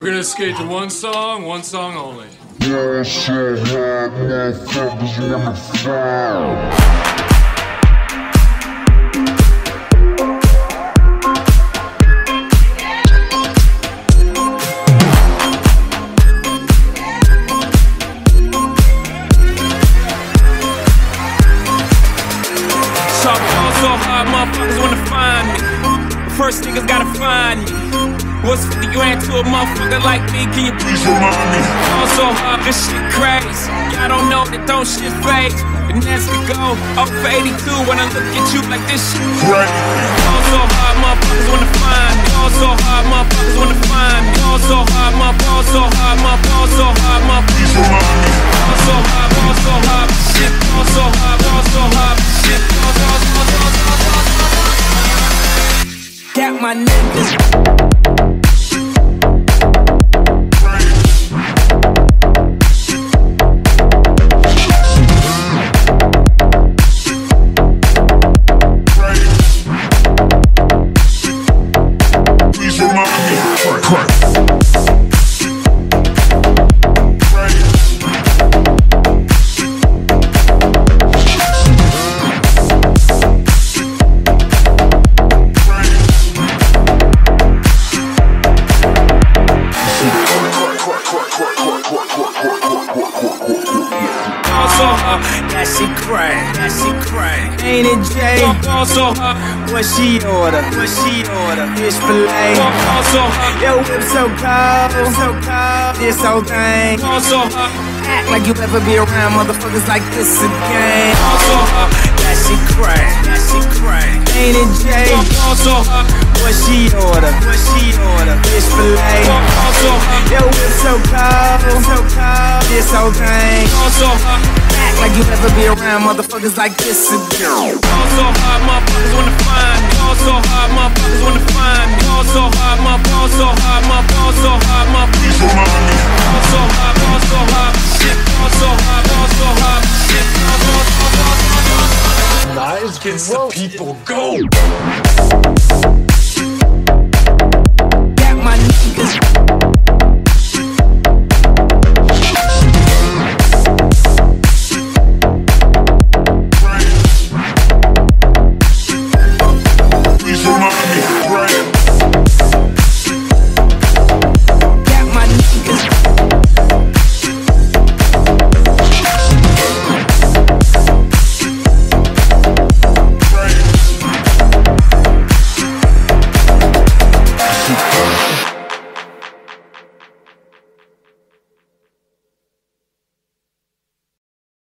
We're gonna skate to one song, one song only. Yeah, so hard, motherfuckers wanna fall. Sharp ball so hard, motherfuckers wanna find me. First niggas gotta find me. What's 50 grand to a motherfucker like me? Can you please remind me? Ball so hard, this shit crazy. Y'all don't know that don't shit fake. And that's the go. Up for 82 when I look at you like this shit crazy. Ball so hard, motherfuckers wanna find me. Ball so hard, motherfuckers wanna find me. Ball so hard, my ball so hard, my ball so hard, my please remind me. Ball so hard, ball so hard, shit. Ball so hard, ball so hard, shit. Ball, ball, ball, ball, ball, ball, ball. Got my niggas. She cray, that she cray. Ain't it Jay? Also, what she order? What she order? Fish fillet. Also, yo, whip so cold, so cold. This whole thing. Also, act like you ever be around motherfuckers like this again. Also, that she cray, that she cray. Ain't it Jay? Also, what she order? What she order? Fish fillet. Also, yo, whip so cold, so cold. This whole thing. Also, act like you ever be around motherfuckers like this again. Y'all so hard, motherfuckers wanna find me. Y'all so hard, motherfuckers wanna find me. Y'all so hard, motherfuckers so hard, motherfuckers so hard, motherfuckers so hard. Y'all so hard, ball so hard, shit. Y'all so hard, ball so hard, shit. Knives get the people go. Got my niggas.